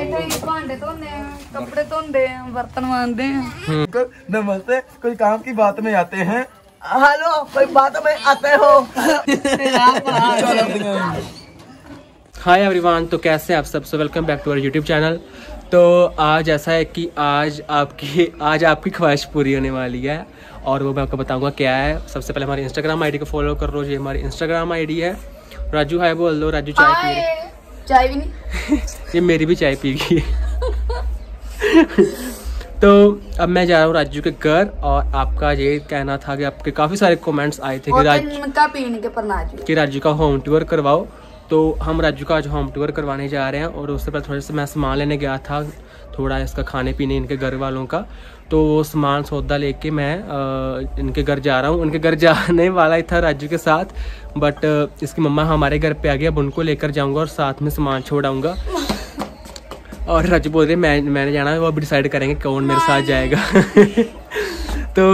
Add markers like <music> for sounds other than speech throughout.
कपड़े धोते बर्तन मानते हैं नमस्ते कोई काम की बात में आते हैं? हेलो कोई बात में आते हो। हाय एवरीवन तो कैसे आप सब? So welcome back to our YouTube channel तो आज ऐसा है कि आज आपकी आज आपकी ख्वाहिश पूरी होने वाली है। और वो मैं आपको बताऊँगा क्या है। सबसे पहले हमारे इंस्टाग्राम आईडी को फॉलो कर लो ये हमारी इंस्टाग्राम आईडी है। राजू हाय बोल दो राजू चाय पी ਚਾय भी नहीं। <laughs> ये मेरी भी चाय पी गई <laughs> तो अब मैं जा रहा हूँ राजू के घर और आपका ये कहना था कि आपके काफ़ी सारे कमेंट्स आए थे कि राज इनका पीने के पर नाच कि राजू का होम टूर करवाओ। तो हम राजू का आज होम टूर करवाने जा रहे हैं और उससे पहले थोड़ा सा मैं सामान लेने गया था थोड़ा इसका खाने पीने इनके घर वालों का। तो वो सामान सौदा लेके मैं अ, इनके घर जा रहा हूँ। उनके घर जाने वाला ही था राजू के साथ बट इसकी मम्मा हमारे घर पे आ गई। अब उनको लेकर जाऊँगा और साथ में सामान छोड़ाऊँगा। और राजू बोल रहे मैं मैंने जाना है वो अभी डिसाइड करेंगे कौन मेरे साथ जाएगा। <laughs> तो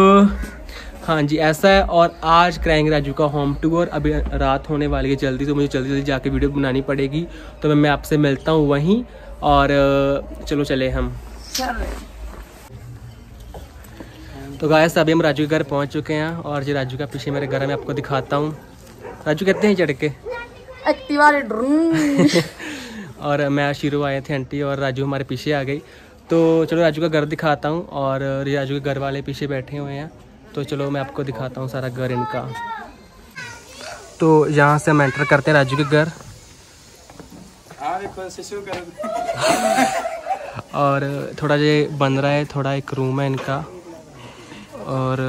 हाँ जी ऐसा है। और आज कराएँगे राजू का होम टूर अभी रात होने वाली है जल्दी तो मुझे जल्दी जल्दी जाके वीडियो बनानी पड़ेगी। तो मैं मैं आपसे मिलता हूँ वहीं। और चलो चले हम। तो गाय अभी हम राजू के घर पहुँच चुके हैं और जो राजू का पीछे मेरे घर है मैं आपको दिखाता हूँ। राजू कहते हैं चढ़ के <laughs> और मैं शीरू आए थे आंटी और राजू हमारे पीछे आ गई। तो चलो राजू का घर दिखाता हूँ और राजू के घर वाले पीछे बैठे हुए हैं। तो चलो मैं आपको दिखाता हूँ सारा घर इनका। तो यहाँ से हम एंटर करते हैं राजू के घर। <laughs> और थोड़ा ये बन रहा है थोड़ा एक रूम है इनका। और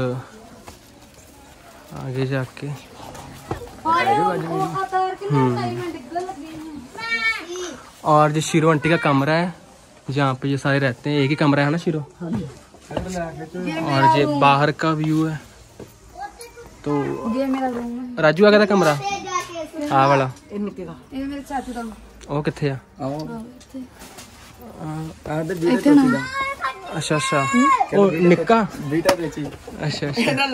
आगे जाके और जो शीरो आंटी का कमरा है जहाँ पे ये सारे रहते हैं एक ही कमरा है ना शीरो और ये बाहर का व्यू है तो ये मेरा रूम है राजू आ गया था कमरा आ वाला ये मेरे चाचू का ਉਹ ਕਿੱਥੇ ਆ ਇੱਥੇ ਨਾ ਅੱਛਾ ਅੱਛਾ ਉਹ ਨਿੱਕਾ बेटा बेची ਅੱਛਾ ਅੱਛਾ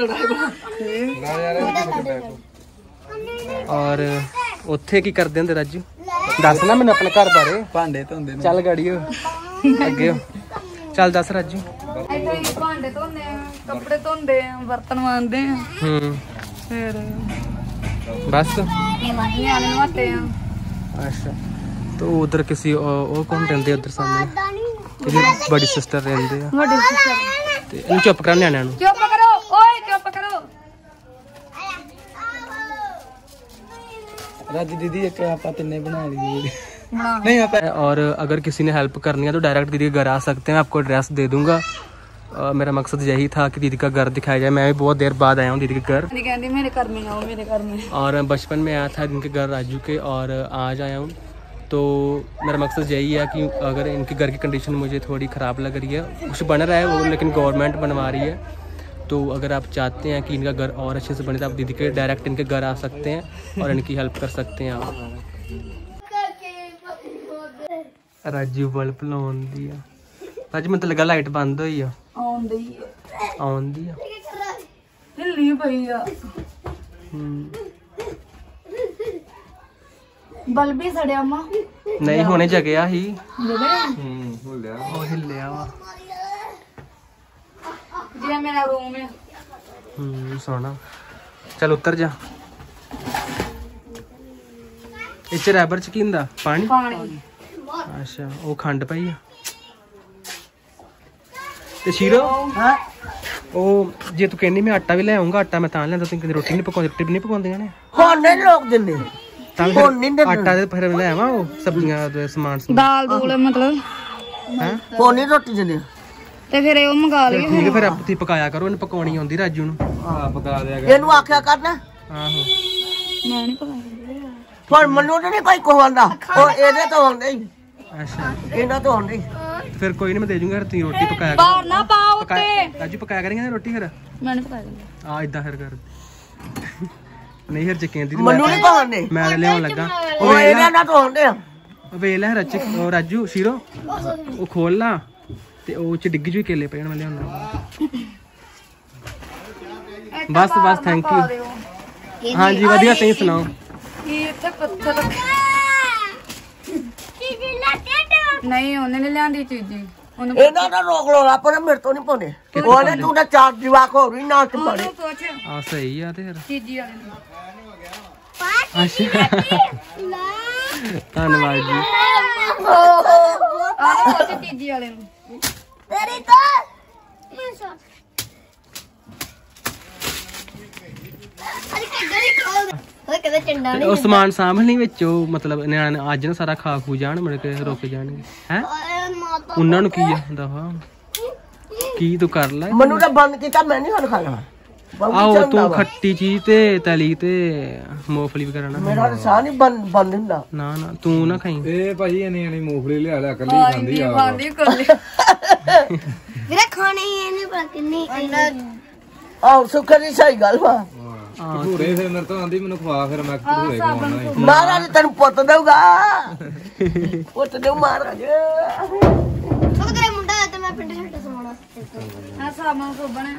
ਔਰ ਉੱਥੇ ਕੀ ਕਰਦੇ ਹੁੰਦੇ ਰਾਜੂ ਦੱਸ ਨਾ ਮੈਨੂੰ ਆਪਣੇ ਘਰ ਬਾਰੇ भांडे तो होंगे ਚੱਲ ਗੜੀਓ ਅੱਗੇ ਹੋ। ਚੱਲ ਦੱਸ ਰਾਜੂ ਇੱਥੇ ਹੀ ਭਾਂਡੇ ਧੋਂਦੇ ਆ ਕੱਪੜੇ ਧੋਂਦੇ ਆ ਬਰਤਨ ਮਾਂਜਦੇ ਆ ਹੂੰ ਫਿਰ ਬਸ ਨਿਆਣੇ ਨਵਾਤੇ ਆ ਅੱਛਾ तो उधर किसी और और कौन रहंदे उधर सामने ਇਹਦੀ ਬੜੀ ਸਿਸਟਰ ਰਹਿੰਦੇ ਆ ਵੱਡੀ ਸਿਸਟਰ ਤੇ ਇਹਨੂੰ ਚੁੱਪ ਕਰਾ ਨਿਆਣਿਆਂ ਨੂੰ ਚੁੱਪ ਕਰੋ ਓਏ ਚੁੱਪ ਕਰੋ राजू दीदी एक आप तिन्ने बना लिए ਬਣਾ नहीं आप और अगर किसी ने हेल्प करनी है तो डायरेक्ट दीदी के घर आ सकते हैं मैं आपको एड्रेस दे दूंगा अ, मेरा मकसद यही था कि दीदी का घर दिखाया जाए मैं भी बहुत देर बाद आया हूँ दीदी के घर ਨਹੀਂ ਕਹਿੰਦੀ ਮੇਰੇ ਘਰ में आओ मेरे घर में और बचपन में आया था इनके घर राजू के और आज आया हूँ तो मेरा मकसद यही है कि अगर इनके घर की कंडीशन मुझे थोड़ी ख़राब लग रही है कुछ बन रहा है वो लेकिन गवर्नमेंट बनवा रही है तो अगर आप चाहते हैं कि इनका घर और अच्छे से बने तो आप दीदी के डायरेक्ट इनके घर आ सकते हैं और <laughs> इनकी हेल्प कर सकते हैं आप। राजू बल्ब लाउन दिया। राजू मतलब तो लगा लाइट बंद हुई है दी है। भैया ਬਲਬ ਸੜਿਆ ਮਾ। ਨਹੀਂ ਹੁਣੇ ਜਗਿਆ ਹੀ ਹੂੰ ਹੁਲਿਆ ਜਾ। ਇਹ ਰੈਬਰ ਚ ਕੀ ਹੁੰਦਾ? ਪਾਣੀ? ਅੱਛਾ ਉਹ ਖੰਡ ਪਈ ਆ। ਤੇ ਸ਼ੀਰੋ? ਹਾਂ। ਉਹ ਜੇ ਤੂੰ ਕਹਿੰਦੀ ਮੈਂ ਆਟਾ ਵੀ ਲੈ ਆਉਂਗਾ ਆਟਾ ਮੈਂ ਤਾਂ ਲਿਆਂਦਾ ਤੂੰ ਕਹਿੰਦੀ ਰੋਟੀ ਨਹੀਂ ਪਕਾਉਂਦੀ ਟਿਪ ਨਹੀਂ ਪਕਾਉਂਦੇ ਨੇ। ਹੁਣ ਨਹੀਂ ਲੋਕ ਦਿੰਦੇ। ਫਿਰ ਆਟਾ ਦੇ ਫਿਰ ਲੈ ਆਵਾਂ ਉਹ ਸਬਜ਼ੀਆਂ ਦਾ ਸਮਾਨ ਸਮਾਨ। ਦਾਲ ਦੂਲ ਮਤਲਬ। ਹੈ? ਹੋਰ ਰੋਟੀ ਜੰਦੇ ਤੇ ਫਿਰ ਉਹ ਮੰਗਾ ਲਈ ਠੀਕ ਫਿਰ ਆਪ ਤੁਸੀਂ ਪਕਾਇਆ ਕਰੋ ਇਹਨੂੰ ਪਕਾਉਣੀ ਆਉਂਦੀ ਰਾਜੂ ਨੂੰ। ਹਾਂ। ਪਕਾ ਦਿਆ ਕਰ। ਇਹਨੂੰ ਆਖਿਆ ਕਰਨਾ। ਆਹੋ। ਮੈਂ ਨਹੀਂ ਪਕਾਇਆ ਪਰ ਮਨੂ ਨਹੀਂ ਕੋਈ ਕੋਹੰਦਾ ਉਹ ਇਹਦੇ ਤੋਂ ਆਉਂਦੇ ਹੀ। ਅੱਛਾ। ਇਹਨਾਂ ਤੋਂ ਆਉਂਦੇ ਫਿਰ ਕੋਈ ਨਹੀਂ ਮੈਂ ਦੇ ਜੂੰਗਾ ਫਿਰ ਰੋਟੀ ਪਕਾਇਆ ਕਰੋ ਬਾਹਰ ਨਾ ਪਾਓ ਉੱਤੇ। ਰਾਜੂ ਪਕਾਇਆ ਕਰੇਂਗੇ ਰੋਟੀ ਫਿਰ? ਮੈਂ ਨਹੀਂ ਪਕਾਇਆ ਆ ਇਦਾਂ ਫਿਰ ਕਰ। ਨਹੀਂ ਫਿਰ ਚਿਕਨ ਦੀ ਮੈਨੂੰ ਨਹੀਂ ਕਹਾਂਦੇ ਮੈਂ ਤਾਂ ਲਿਆਉਣ ਲੱਗਾ। ਉਹ ਉਹ ਵੇਖ ਇਹਨਾਂ ਲੈ। ਨਾਲ ਤੋਂ ਆ ਉਹ ਵੇਖ ਲੈ ਰੱਜ ਉਹ ਰਾਜੂ ਸ਼ੀਰੋ। ਉਹ ਖੋਲ ਲਾ ਤੇ ਉਹ ਚ ਡਿੱਗੀ ਜੂ ਕੇਲੇ ਪਏ ਨੇ ਮੈਂ ਲਿਆਉਣਾ ਬਸ ਬਸ ਥੈਂਕ ਯੂ ਹਾਂਜੀ ਵਧੀਆ ਤੁਸੀਂ ਸੁਣਾਓ? ਕੀ ਇੱਥੇ ਪੱਥਰ ਨਹੀਂ ਉਹਨੇ ਨਹੀਂ ਲਿਆਂਦੀ ਚੀਜ਼ੀ। ਇਹਨਾਂ ਦਾ ਰੋਕ ਲੋ ਆਪਣਾ ਮੇਰੇ ਤੋਂ ਨਹੀਂ ਪਾਉਂਦੇ ਉਹਨੇ ਤੂੰ ਨਾ ਚਾਰ ਜਵਾਕ ਹੋ ਰਹੀ ਨਾ ਤੇ ਪੁੱਛ। ਆ ਸਹੀ ਆ ਤੇ ਫਿਰ। ਚੀਜ਼ੀ ਵਾਲੇ ਨੂੰ। ਅੱਛਾ। ਧੰਨਵਾਦ ਜੀ। ਆਹ ਪੁੱਛ ਵਾਲੇ ਨੂੰ। ਤੇਰੀ ਤਾਂ ਉਹ ਸਮਾਨ ਸਾਂਭ ਨਹੀਂ ਵਿੱਚ ਉਹ ਮਤਲਬ ਨਿਆਣੇ ਅੱਜ ਨਾ ਸਾਰਾ ਖਾ ਖੂ ਜਾਣ ਮੁੜ ਕੇ ਰੁਕ ਜਾਣਗੇ। ਹੈ? ਉਹਨਾਂ ਨੂੰ ਕੀ ਆ ਦਫਾ ਕੀ ਤੂੰ ਕਰ ਲੈ? ਮੈਨੂੰ ਤਾਂ ਬੰਦ ਕੀਤਾ ਮੈਂ ਨਹੀਂ ਹੁਣ ਖਾਣਾ। ਆਓ ਤੂੰ ਵਾ। ਖੱਟੀ ਚੀਜ਼ ਤੇ ਤਲੀ ਤੇ ਮੂੰਗਫਲੀ ਵਗੈਰਾ ਨਾ ਮੇਰਾ ਤਾਂ ਸਾਹ ਨਹੀਂ ਬੰਦ ਬੰਦ ਹੁੰਦਾ। ਨਾ ਨਾ ਤੂੰ ਨਾ ਖਾਈ। ਇਹ ਭਾਜੀ ਇਹਨੇ ਇਹਨੇ ਮੂੰਗਫਲੀ ਲਿਆ ਲਿਆ ਕੱਲੀ ਖਾਂਦੀ ਆ। ਖਾਂਦੀ ਕੋਲੀ <laughs> ਵੀਰੇ ਖਾਣੇ ਇਹਨੇ ਪਰ ਕਿੰਨੀ ਆਹ ਸੁੱਕਰ ਦੀ ਸਹੀ ਗੱਲ ਵਾ। ਭਟੂਰੇ ਫਿਰ ਮੇਰੇ ਤੋਂ ਆਂਦੀ ਮੈਨੂੰ ਖਵਾ ਫਿਰ ਮੈਂ ਭਟੂਰੇ ਖਵਾਉਣਾ ਹੀ ਮਹਾਰਾਜ ਤੈਨੂੰ ਪੁੱਤ ਦੇਊਗਾ <laughs> ਪੁੱਤ ਦੇਊ ਮਹਾਰਾਜ ਸੋ ਤੇਰਾ ਮੁੰਡਾ ਹੈ ਤੇ ਮੈਂ ਪਿੰਡ ਛੱਡ ਸਮਾਉਣਾ ਆ ਸਾਮਾਂ ਕੋ ਬਣਾ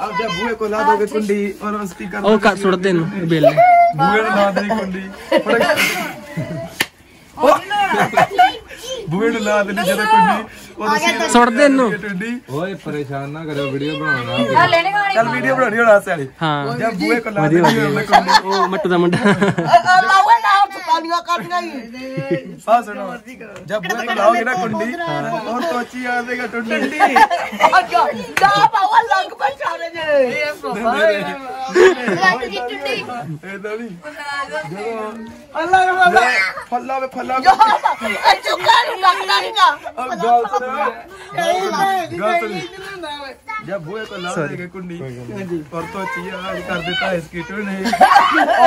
अब जब बुए को ला दोगे कुंडी और उसकी कर ਉਹ ਕਰ ਸੁੱਟ ਦੇ ਨੂੰ ਬੇਲੇ बुए ने ला दी कुंडी ਬੂਹੇ ਲਾ ਦੇਣੀ ਜਦੋਂ ਟੁੱਡੀ ਉਹਦੇ ਸੁੱਟ ਦੇ ਇਹਨੂੰ। ਓਏ ਪਰੇਸ਼ਾਨ ਨਾ ਕਰੋ ਵੀਡੀਓ ਬਣਾਉਣਾ। ਚੱਲ ਵੀਡੀਓ ਬਣਾਉਣੀ ਹੋਣਾ ਸਾਲੀ ਹਾਂ। ਜਾਂ ਬੂਹੇ ਕੋਲ ਲਾ ਦੇ ਉਹ ਮੱਟੂ ਦਾ ਮੁੰਡਾ। यार कालिया कालिया ही। हाँ सुनो। जब वो लाओगे ना कुंडी और तोची आ देगा टुंडी। अच्छा जा बाबा लंग पर चारे जे ए बाबा लंग की टुंडी। ए दली अल्लाह रे बाबा। फल्ला पे फल्ला जो ए चुका लंग लंग। का गलत गलत जब बुए तो ला देगा कुंडी। हाँ और तो चिया कर देता है इसकी टू नहीं।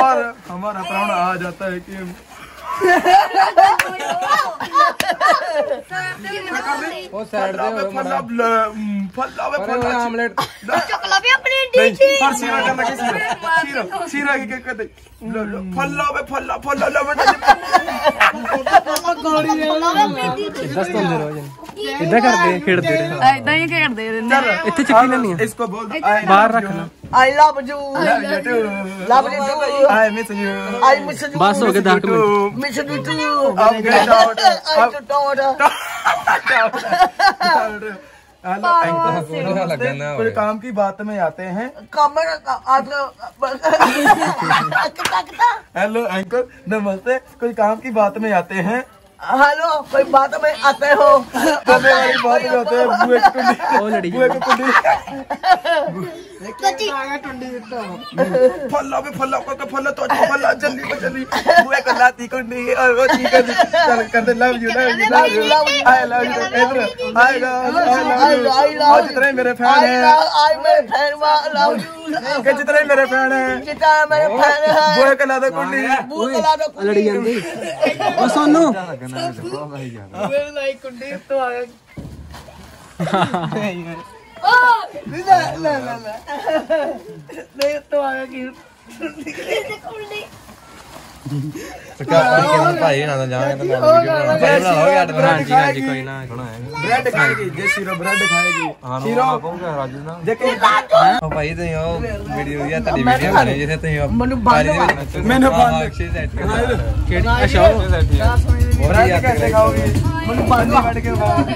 और हमारा प्राण आ जाता है कि फल्ला फल्ला फल्ला ਇਦਾਂ ਕਰਦੇ ਖੇਡਦੇ ਰਹੇ ਐਦਾਂ ਹੀ ਖੇਡਦੇ ਰਹਿੰਦੇ ਇੱਥੇ ਚੱਕੀ ਲੈਣੀ ਆ इसको बोल दो आई ਬਾਹਰ ਰੱਖ ਲੈ I love you love you too love you too I miss you I miss you ਬਸ ਹੋ ਗਏ 10 minute too miss you too I'm getting out I too Todd hello ਪੂਰਾ ਲੱਗਣਾ कोई काम की बात में आते हैं ਕਮਰ ਅੱਜ ਕਿਤਾ ਕਿਤਾ हेलो एंकर नमस्ते कोई काम की बात में आते हैं हेलो कोई बात में आते हो। हमें वाली बात में आते हैं बुए की टुंडी। ओ लड़ी बुए की टुंडी। टुंडी फल्ला भी फल्ला को का फल्ला तो अच्छा फल्ला जल्दी में जल्दी। बुए को लाती कुंडी और वो ठीक है चल कर दे love you love you love you I love you इधर I love I love I love आज जितने मेरे फ़ैन हैं। आई मेरे फ़ैन लव यू के जितने मेरे फ़ैन हैं। जितना मेरे फ़ैन हैं। बुए को लादा कुंडी बुए को लादा कुंडी लड़ी ओ Sonu gue naik kundi itu Oh, lah lah lah. Naik itu agak gitu. Kundi. ਸਰਕਾਰ ਵਾਲੀ ਕਹਿੰਦਾ ਭਾਈ ਇਹਨਾਂ ਦਾ ਜਾਵਾਂਗੇ ਤਾਂ ਨਾਲ ਵੀਡੀਓ ਬਣਾਉਣਾ। ਭਾਈ ਬਣਾ ਲਓ ਯਾਰ ਹਾਂਜੀ ਹਾਂਜੀ ਕੋਈ ਨਾ। ਬ੍ਰੈਡ ਖਾਏਗੀ ਜੇ ਸਿਰੋ ਬ੍ਰੈਡ ਖਾਏਗੀ। ਸਿਰੋ ਕਹੂੰਗਾ ਰਾਜੂ ਨਾ ਜੇ ਕਿ ਹਾਂ ਭਾਈ ਤੁਸੀਂ ਉਹ ਵੀਡੀਓ ਯਾ ਤੁਹਾਡੀ ਵੀਡੀਓ ਬਣੀ ਜਿੱਥੇ ਤੁਸੀਂ ਮੈਨੂੰ ਬੰਦ ਮੈਨੂੰ ਬੰਦ। ਅਕਸ਼ੇ ਸੈਟ ਕਿਹੜੀ? ਅਸ਼ਾ ਉਹ ਬ੍ਰੈਡ ਕਿੱਥੇ ਖਾਓਗੇ? ਮੈਨੂੰ ਬੰਦ ਕੱਢ ਕੇ ਖਾਓਗੇ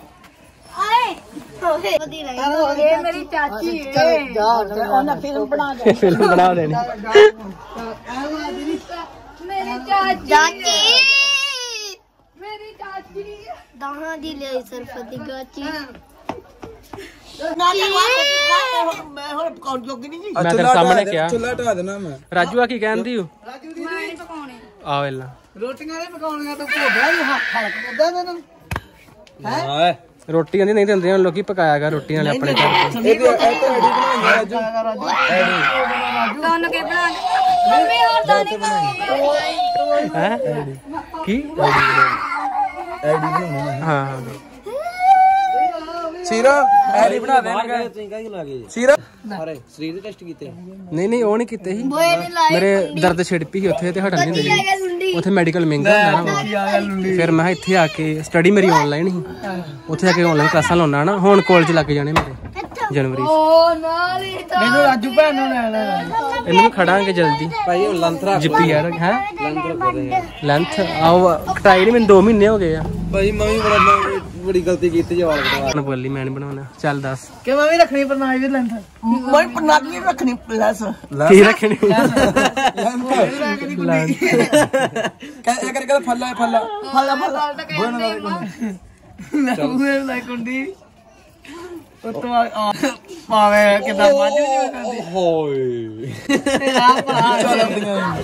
फ़िल्म की देने राजू रोटिया ਰੋਟੀ ਕਹਿੰਦੀ ਨਹੀਂ ਦਿੰਦੇ ਹੁਣ ਲੋਕੀ ਪਕਾਇਆ ਕਰ ਰੋਟੀਆਂ ਵਾਲੇ ਆਪਣੇ ਘਰ ਇਹ ਤਾਂ ਐਡੀ ਬਣਾਈ ਆ ਰਾਜੂ ਤੁਹਾਨੂੰ ਕੀ ਬਣਾ ਮੰਮੀ ਹੋਰ ਤਾਂ ਨਹੀਂ ਬਣਾਉਂਦੇ ਹੈ ਕੀ ਐਡੀ ਬਣਾਉਣਾ ਹਾਂ ਹਾਂ ਸੀਰਾ ਐਡੀ ਬਣਾ ਦੇ ਤੁਸੀਂ ਕਾਹਦੀ ਲਾ ਗਏ ਸੀਰਾ ਸਾਰੇ ਸਰੀਰ ਦੇ ਟੈਸਟ ਕੀਤੇ ਨਹੀਂ ਨਹੀਂ ਉਹ ਨਹੀਂ ਕੀਤੇ ਸੀ ਬੋਏ ਨਹੀਂ ਲਾਏ ਮੇਰੇ ਦਰਦ ਛਿੜਪੀ ਸੀ ਉੱਥੇ ਤੇ ਹਟਣ ਨਹੀਂ ਸੁੰਡੀ ਉੱਥੇ ਮੈਡੀਕਲ ਮਹਿੰਗਾ ਹੁੰਦਾ ਨਾ। ਫਿਰ ਮੈਂ ਇੱਥੇ ਆ ਕੇ ਸਟੱਡੀ ਮੇਰੀ ਆਨਲਾਈਨ ਸੀ। ਉੱਥੇ ਆ ਕੇ ਆਨਲਾਈਨ ਕਲਾਸਾਂ ਲਾਉਣਾ ਨਾ। ਹੁਣ ਕਾਲਜ ਲੱਗ ਜਾਣੇ ਮੇਰੇ ਜਨਵਰੀ। ਉਹ ਨਾਲ ਹੀ ਤਾਂ ਮੈਨੂੰ ਰਾਜੂ ਭੈਣ ਨੂੰ ਲੈ ਲੈ ਇਹਨਾਂ ਖੜਾਂਗੇ ਜਲਦੀ। ਭਾਈ ਉਹ ਲੰਥਰਾ ਜਿੱਪੀ ਯਾਰ ਹੈ? ਲੈਂਥ ਆਓ ਕਟਾਈ ਨਹੀਂ ਮੈਨੂੰ 2 ਮਹੀਨੇ ਹੋ ਗਏ ਆ। ਭਾਈ ਮੈਂ ਵੀ ਬੜਾ ਬੜੀ ਗਲਤੀ ਕੀਤੀ ਜਵਾਬ ਕਟਵਾ ਹੁਣ ਬੋਲੀ ਮੈਂ ਨਹੀਂ ਬਣਾਉਣਾ। ਚੱਲ ਦੱਸ। ਕਿ ਮੈਂ ਵੀ ਰੱਖਣੀ ਪ੍ਰਣਾਈ ਵੀ ਲੈਂਦਾ ਮੈਂ ਪ੍ਰਣਾਈ ਵੀ ਰੱਖਣੀ ਪਲੱਸ ਕੀ ਰੱਖਣੀ? <laughs> ਕਹਿ ਇਹ ਕਰ ਕਰ ਫੱਲਾ ਫੱਲਾ ਫਲਾ ਫਲਾ ਗੱਲ ਤਾਂ ਕਹਿੰਦੇ ਮਾਂ ਉਹ ਲੈ ਕੁੰਡੀ। ਉਹ ਤੋਂ ਆ ਪਾਵੇ ਕਿਦਾਂ ਮੱਝ ਜਿਵੇਂ ਕਰਦੀ ਹੋਏ। ਭਰਾ ਆ ਸਾਰੇ ਸਤਾਨ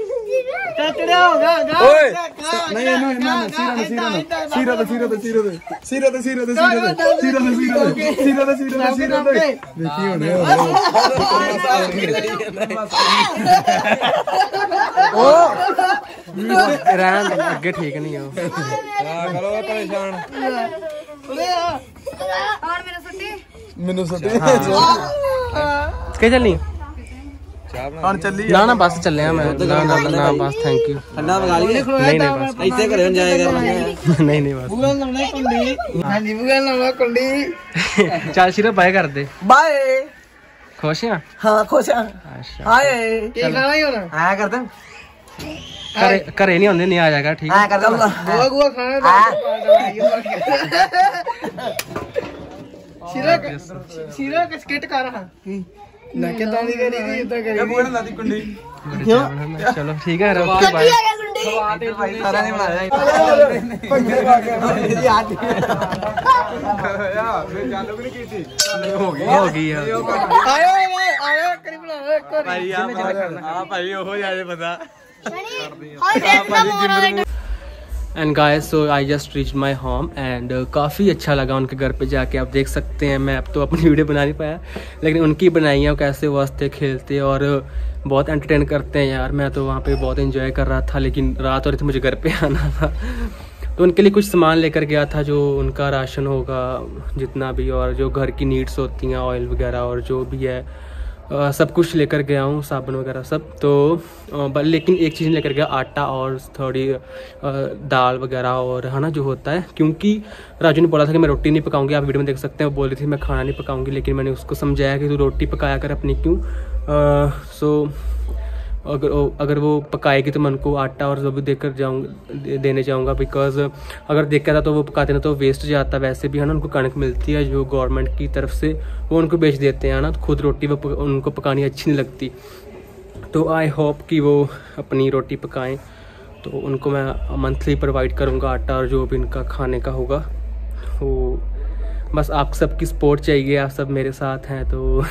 ਰਹਿਣ ਦੇ, ਅੱਗੇ ਠੀਕ ਨਹੀਂ ਉਹ ਆ ਕਰੋ ਪਰੇਸ਼ਾਨ ਹੁਣ ਮੈਨੂੰ ਸੁੱਟੀ ਮੈਨੂੰ ਸੱਤੇ ਕਿ ਚੱਲਣੀ ਹੁਣ ਚੱਲੀ ਨਾ ਨਾ ਬਸ ਚੱਲਿਆ ਮੈਂ। ਨਾ ਨਾ ਨਾ ਬਸ ਥੈਂਕ ਯੂ ਠੰਡਾ ਵਗਾ ਲਈ ਨਹੀਂ ਨਹੀਂ ਬਸ। ਇੱਥੇ ਘਰੇ ਜਾਇਆ ਕਰਾਂਗੇ ਨਹੀਂ ਨਹੀਂ ਬਸ। ਬੁਗਲ ਲਾਉਣਾ ਕੁੰਡੀ। ਹਾਂਜੀ ਬੁਗਲ ਲਾਉਣਾ ਕੁੰਡੀ। ਚੱਲ ਸਿਰ ਬਾਏ ਕਰਦੇ। ਬਾਏ। ਖੁਸ਼ ਆ? ਹਾਂ ਖੁਸ਼ ਆ। ਅੱਛਾ। ਹਾਏ ਕੀ ਖਾਣਾ ਹੀ ਹੁਣ? ਆਇਆ ਕਰਦੇ। ਘਰੇ ਘਰੇ ਨਹੀਂ ਹੁੰਦੇ ਨਹੀਂ ਆ ਜਾਗਾ ਠੀਕ? ਆ ਕਰਦਾ। ਗੋਆ ਗੋਆ ਖਾਣਾ ਤਾਂ ਸਿਰਾ ਸਿਰਾ ਕਸਕਟ ਕਰ ਰਹਾ ना क्या दादी करेगी ये तो करेगी क्या बोल दादी कुंडी? क्यों चलो ठीक है रखो बाय भाई सारा नहीं बनाया हो गई आयो भाई हो जाए बता and guys so I just reach my home and काफ़ी अच्छा लगा उनके घर पे जाके। आप देख सकते हैं, मैं अब तो अपनी वीडियो बना नहीं पाया, लेकिन उनकी बनाई है कैसे वो हँसते खेलते और बहुत एंटरटेन करते हैं यार। मैं तो वहाँ पे बहुत इन्जॉय कर रहा था, लेकिन रात थी, मुझे घर पे आना था। तो उनके लिए कुछ सामान लेकर गया था, जो उनका राशन होगा, जितना भी, और जो घर की नीड्स होती हैं ऑयल वगैरह, और जो भी है अ, सब कुछ लेकर गया हूँ साबुन वगैरह सब। तो आ, लेकिन एक चीज़ लेकर गया आटा और थोड़ी आ, दाल वगैरह और है ना जो होता है। क्योंकि राजू ने बोला था कि मैं रोटी नहीं पकाऊँगी आप वीडियो में देख सकते हैं वो बोल रही थी मैं खाना नहीं पकाऊँगी लेकिन मैंने उसको समझाया कि तू रोटी पकाया कर अपनी क्यों? सो अगर अगर वो पकाएगी तो मैं उनको आटा और जो भी देकर जाऊँगा दे, देने जाऊँगा बिकॉज़ अगर देखा था तो वो पकाते ना तो वेस्ट जाता वैसे भी है ना? उनको कणक मिलती है जो गवर्नमेंट की तरफ़ से वो उनको बेच देते हैं ना? तो खुद रोटी वो उनको पकानी अच्छी नहीं लगती। तो आई होप कि वो अपनी रोटी पकाएँ। तो उनको मैं मंथली प्रोवाइड करूँगा आटा और जो भी इनका खाने का होगा तो बस आप सबकी सपोर्ट चाहिए आप सब मेरे साथ हैं तो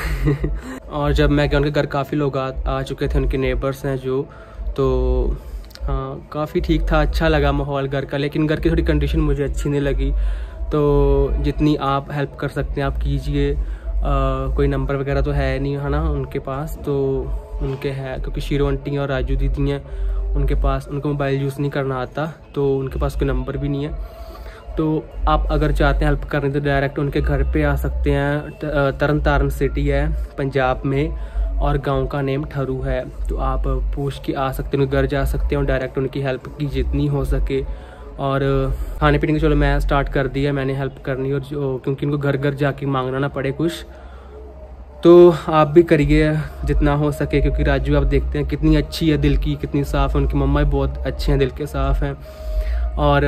<laughs> और जब मैं गया उनके घर काफ़ी लोग आ, आ चुके थे उनके नेबर्स हैं जो तो हाँ काफ़ी ठीक था अच्छा लगा माहौल घर का लेकिन घर की थोड़ी कंडीशन मुझे अच्छी नहीं लगी। तो जितनी आप हेल्प कर सकते हैं आप कीजिए कोई नंबर वगैरह तो है नहीं है ना उनके पास तो उनके है क्योंकि शीरो आंटी और राजू दीदी हैं उनके पास उनको मोबाइल यूज़ नहीं करना आता तो उनके पास कोई नंबर भी नहीं है। तो आप अगर चाहते हैं हेल्प करने तो डायरेक्ट उनके घर पे आ सकते हैं। तरन तारण सिटी है, पंजाब में, और गाँव का नेम ठरू है। तो आप पूछ के आ सकते हैं, उनके घर जा सकते हैं, और डायरेक्ट उनकी हेल्प की जितनी हो सके। और खाने पीने की, चलो मैं स्टार्ट कर दिया मैंने हेल्प करनी और जो, क्योंकि उनको घर घर जाके मांगना ना पड़े कुछ। तो आप भी करिए, जितना हो सके, क्योंकि राजू आप देखते हैं, कितनी अच्छी है दिल की, कितनी साफ़ है। उनकी मम्मा भी बहुत अच्छे हैं, दिल के साफ़ हैं। और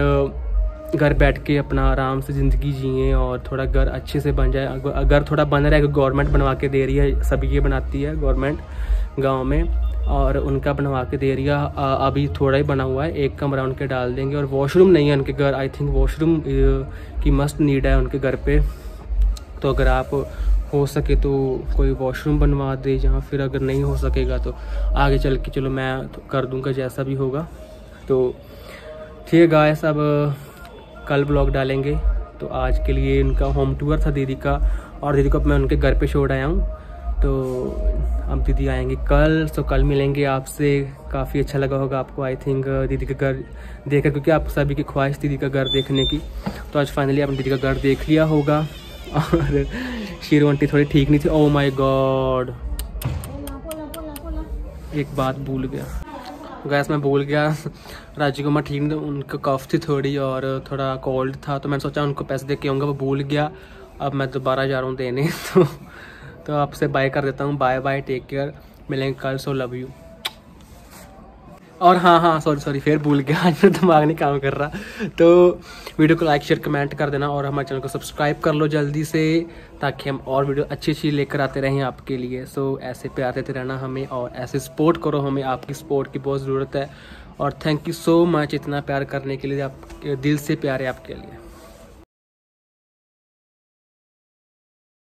घर बैठ के अपना आराम से ज़िंदगी जिए और थोड़ा घर अच्छे से बन जाए। अगर- थोड़ा बन रहा है गवर्नमेंट बनवा के दे रही है, सभी ये बनाती है, गवर्नमेंट गाँव में, और उनका बनवा के दे रही है। अभी थोड़ा ही बना हुआ है, एक कमरा उनके डाल देंगे और वॉशरूम नहीं है उनके घर। आई थिंक वॉशरूम की मस्त नीड है उनके घर पे। तो अगर आप हो सके तो कोई वॉशरूम बनवा दे या फिर अगर नहीं हो सकेगा तो आगे चल के चलो, मैं कर दूँगा, जैसा भी होगा। तो ठीक है गाइस अब कल ब्लॉग डालेंगे। तो आज के लिए इनका होम टूर था दीदी का और दीदी को अब मैं उनके घर पे छोड़ आया हूँ। तो अब दीदी आएँगे कल तो कल मिलेंगे आपसे। काफ़ी अच्छा लगा होगा आपको आई थिंक दीदी का घर देखकर क्योंकि आप सभी की ख्वाहिश दीदी का घर देखने की। तो आज फाइनली आपने दीदी का घर देख लिया होगा और शीरो आंटी थोड़ी ठीक नहीं थी। ओ माय गॉड एक बात भूल गया। गैस मैं भूल गया। राजीव कुमार ठीक नहीं उनको कफ थी थोड़ी और थोड़ा कोल्ड था तो मैंने सोचा उनको पैसे दे के आऊँगा, वो भूल गया। अब मैं दोबारा जा रहा हूँ देने तो तो आपसे बाय कर देता हूँ। बाय बाय टेक केयर मिलेंगे कल सो लव यू और हाँ हाँ सॉरी सॉरी फिर भूल गया, आज मेरा दिमाग नहीं काम कर रहा। तो वीडियो को लाइक शेयर कमेंट कर देना और हमारे चैनल को सब्सक्राइब कर लो जल्दी से, ताकि हम और वीडियो अच्छी अच्छी लेकर आते रहें आपके लिए। सो ऐसे प्यार देते रहना हमें और ऐसे सपोर्ट करो हमें, आपकी सपोर्ट की बहुत ज़रूरत है। और थैंक यू सो मच इतना प्यार करने के लिए आप दिल से प्यार है आपके लिए।